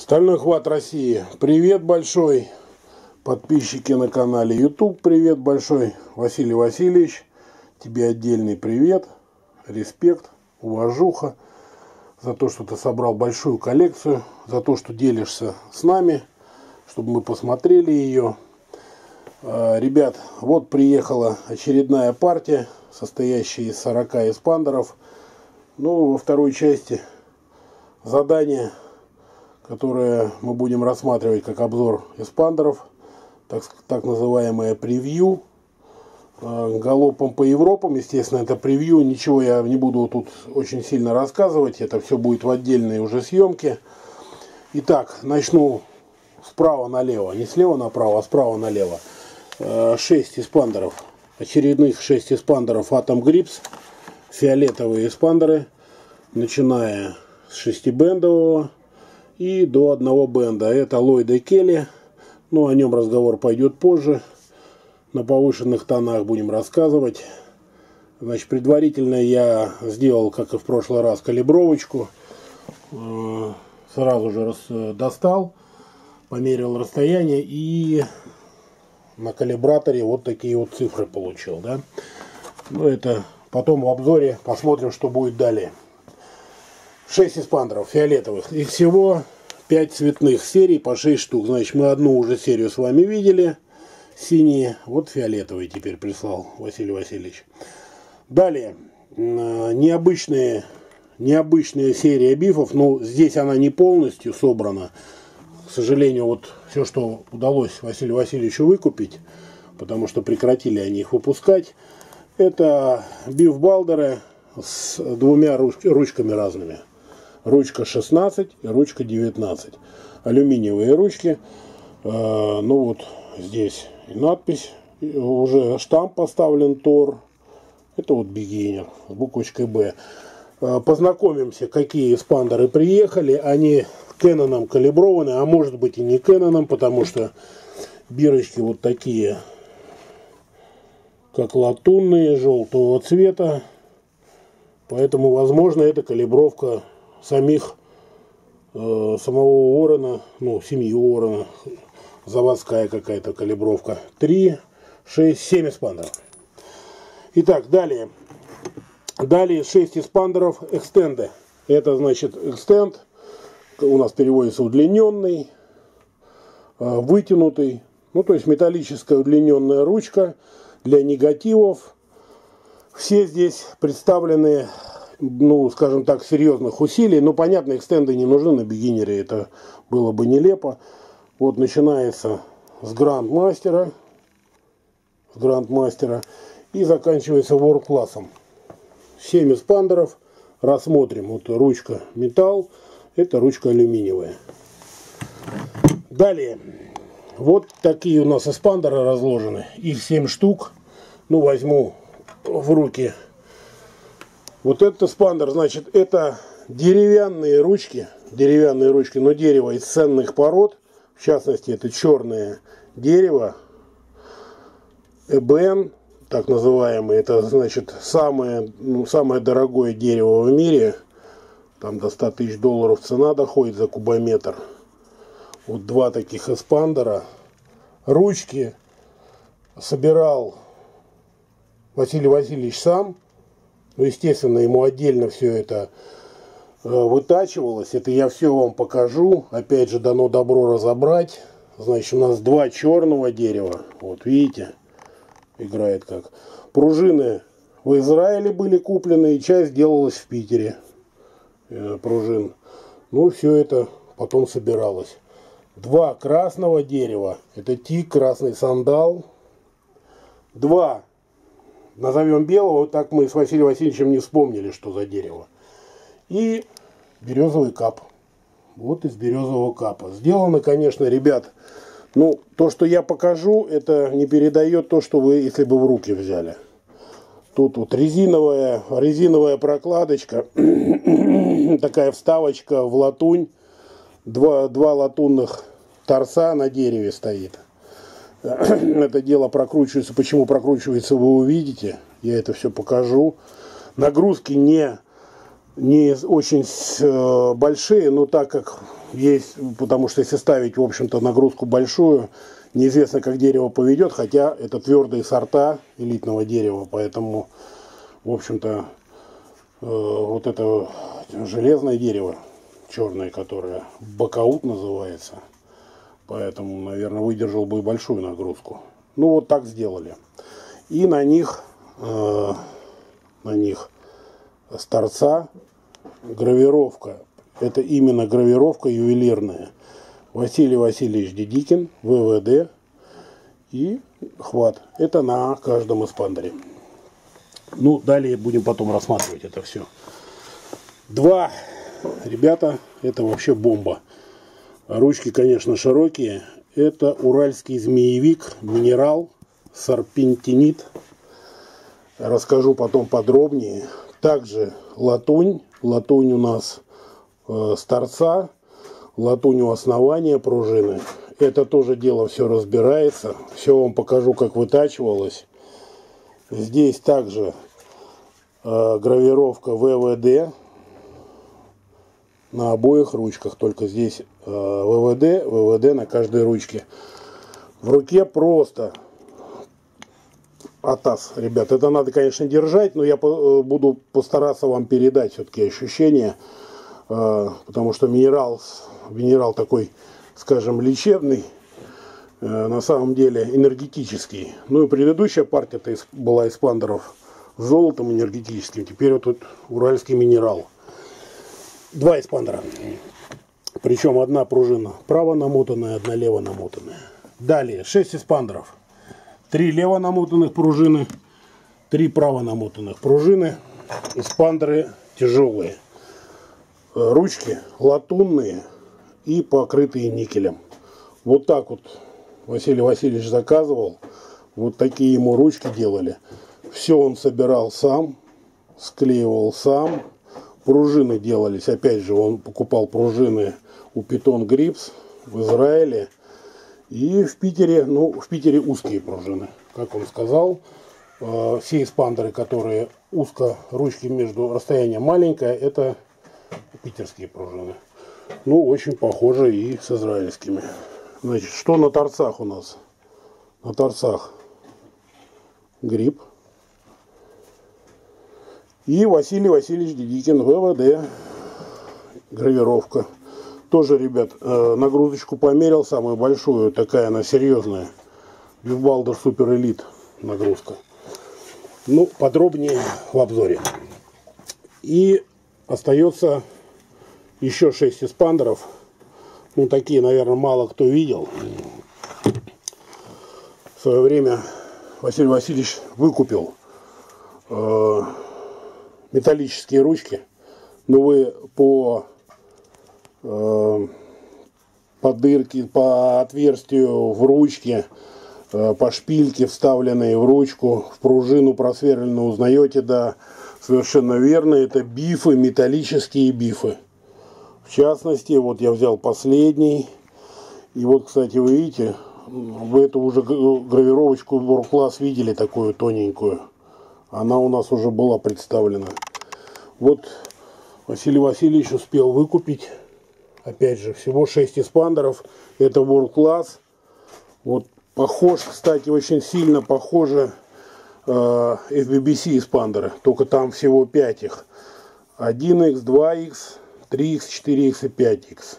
Стальной хват России. Привет большой. Подписчики на канале YouTube. Привет большой. Василий Васильевич. Тебе отдельный привет. Респект. Уважуха. За то, что ты собрал большую коллекцию. За то, что делишься с нами. Чтобы мы посмотрели ее. А, ребят, вот приехала очередная партия, состоящая из 40 эспандеров. Ну, во второй части задание которое мы будем рассматривать как обзор эспандеров, так, так называемое превью. Э, галопом по Европам, естественно, это превью, ничего я не буду тут очень сильно рассказывать, это все будет в отдельной уже съемке. Итак, начну справа налево, не слева направо, а справа налево. 6 э, эспандеров, очередных 6 эспандеров Atom Grips, фиолетовые эспандеры, начиная с шестибендового, и до одного бенда. Это Ллойд и Келли. Но о нем разговор пойдет позже. На повышенных тонах будем рассказывать. Значит, предварительно я сделал, как и в прошлый раз, калибровочку. Э, сразу же достал, померил расстояние и на калибраторе вот такие вот цифры получил. Да? Ну, это потом в обзоре посмотрим, что будет далее. 6 эспандеров фиолетовых. Их всего 5 цветных серий по 6 штук. Значит, мы одну уже серию с вами видели. Синие. Вот фиолетовый теперь прислал Василий Васильевич. Далее. Необычные, необычная серия бифов. Но здесь она не полностью собрана. К сожалению, вот все, что удалось Василию Васильевичу выкупить, потому что прекратили они их выпускать, это биф Балдеры с двумя ручками разными ручка 16 и ручка 19. Алюминиевые ручки. Э, ну вот здесь надпись. Уже штамп поставлен Тор. Это вот бигинер с буквочкой Б. Э, познакомимся, какие эспандеры приехали. Они Кэноном калиброваны, а может быть и не Кэноном, потому что бирочки вот такие, как латунные, желтого цвета. Поэтому, возможно, это калибровка самих э, самого Ворона, ну, семьи Ворона, заводская какая-то калибровка. 3, 6, 7 эспандеров. Итак, далее. Далее 6 эспандеров экстенды. Это значит экстенд, у нас переводится удлиненный, э, вытянутый. Ну, то есть металлическая удлиненная ручка для негативов. Все здесь представлены ну, скажем так, серьезных усилий. Ну, понятно, экстенды не нужны на бигинере, это было бы нелепо. Вот начинается с грандмастера, с грандмастера и заканчивается ворк-классом. 7 эспандеров. Рассмотрим. Вот ручка металл, это ручка алюминиевая. Далее. Вот такие у нас эспандеры разложены. Их 7 штук. Ну, возьму в руки вот этот эспандер, значит, это деревянные ручки, деревянные ручки, но дерево из ценных пород, в частности, это черное дерево, эбен, так называемый, это, значит, самое, ну, самое дорогое дерево в мире, там до 100 тысяч долларов цена доходит за кубометр. Вот два таких эспандера. Ручки собирал Василий Васильевич сам. Ну, естественно, ему отдельно все это э, вытачивалось. Это я все вам покажу. Опять же, дано добро разобрать. Значит, у нас два черного дерева. Вот, видите, играет как. Пружины в Израиле были куплены, и часть делалась в Питере. Э, пружин. Ну, все это потом собиралось. Два красного дерева. Это тик, красный сандал. Два назовем белого, так мы с Василием Васильевичем не вспомнили, что за дерево. И березовый кап. Вот из березового капа. Сделано, конечно, ребят, ну, то, что я покажу, это не передает то, что вы, если бы в руки взяли. Тут вот резиновая, резиновая прокладочка, такая вставочка в латунь, два, два латунных торца на дереве стоит. это дело прокручивается. Почему прокручивается, вы увидите. Я это все покажу. Нагрузки не не очень э, большие, но так как есть, потому что если ставить, в общем-то, нагрузку большую, неизвестно, как дерево поведет, хотя это твердые сорта элитного дерева, поэтому, в общем-то, э, вот это железное дерево, черное, которое бакаут называется, поэтому, наверное, выдержал бы большую нагрузку. Ну, вот так сделали. И на них, э, на них с торца гравировка. Это именно гравировка ювелирная. Василий Васильевич Дедикин, ВВД и хват. Это на каждом эспандере. Ну, далее будем потом рассматривать это все. Два, ребята, это вообще бомба. Ручки, конечно, широкие. Это уральский змеевик, минерал, сарпентинит. Расскажу потом подробнее. Также латунь. Латунь у нас э, с торца. Латунь у основания пружины. Это тоже дело все разбирается. Все вам покажу, как вытачивалось. Здесь также э, гравировка ВВД на обоих ручках. Только здесь э, ВВД, ВВД на каждой ручке. В руке просто Атас, ребят. Это надо, конечно, держать, но я э, буду постараться вам передать все-таки ощущения, э, потому что минерал, минерал такой, скажем, лечебный, на самом деле энергетический. Ну и предыдущая партия-то была из пандеров с золотом энергетическим, теперь вот тут уральский минерал. Два эспандера. Причем одна пружина право намотанная, одна лево намотанная. Далее, 6 эспандеров. Три лево намотанных пружины, три право намотанных пружины. Эспандеры тяжелые. Э, ручки латунные и покрытые никелем. Вот так вот Василий Васильевич заказывал. Вот такие ему ручки делали. Все он собирал сам, склеивал сам. Пружины делались, опять же, он покупал пружины у Python Grips в Израиле. И в Питере, ну, в Питере узкие пружины, как он сказал. Э, все эспандеры, которые узко, ручки между расстоянием маленькое, это питерские пружины. Ну, очень похоже и с израильскими. Значит, что на торцах у нас? На торцах гриб. И Василий Васильевич Дедикин, ВВД, гравировка. Тоже, ребят, э, нагрузочку померил, самую большую, такая она серьезная. Бифбалдер Супер Элит нагрузка. Ну, подробнее в обзоре. И остается еще 6 эспандеров. Ну, такие, наверное, мало кто видел. В свое время Василий Васильевич выкупил э, металлические ручки. Но вы по Э, по дырке, по отверстию в ручке, э, по шпильке, вставленной в ручку, в пружину просверленную, узнаете, да, совершенно верно, это бифы, металлические бифы. В частности, вот я взял последний, и вот, кстати, вы видите, вы эту уже гравировочку Буркласс видели, такую тоненькую. Она у нас уже была представлена. Вот Василий Васильевич успел выкупить Опять же, всего 6 эспандеров. Это World Class. Вот похож, кстати, очень сильно похоже э, FBBC эспандеры. Только там всего 5 их. 1X, 2X, 3X, 4X и 5X.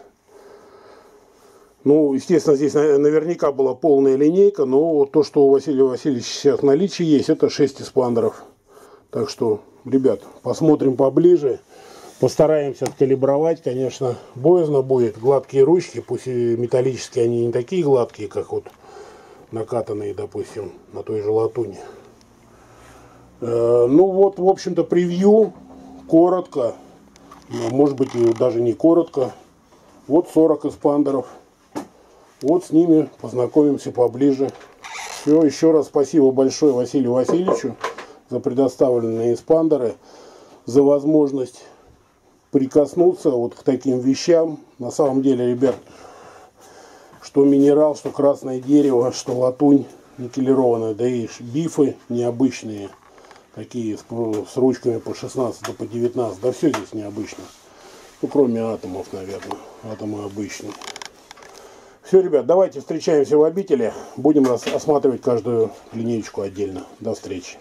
Ну, естественно, здесь наверняка была полная линейка, но то, что у Василия Васильевича сейчас в наличии есть, это 6 эспандеров. Так что, ребят, посмотрим поближе. Постараемся откалибровать, конечно, боязно будет. Гладкие ручки, пусть и металлические, они не такие гладкие, как вот накатанные, допустим, на той же латуни. Э, ну вот, в общем-то, превью, коротко, может быть, даже не коротко. Вот 40 эспандеров. Вот с ними познакомимся поближе. Все, еще раз спасибо большое Василию Васильевичу за предоставленные эспандеры, за возможность прикоснуться вот к таким вещам. На самом деле, ребят, что минерал, что красное дерево, что латунь никелированная, да и бифы необычные. Такие с, с ручками по 16, по 19. Да все здесь необычно. Ну, кроме атомов, наверное. Атомы обычные. Все, ребят, давайте встречаемся в обители. Будем осматривать каждую линеечку отдельно. До встречи.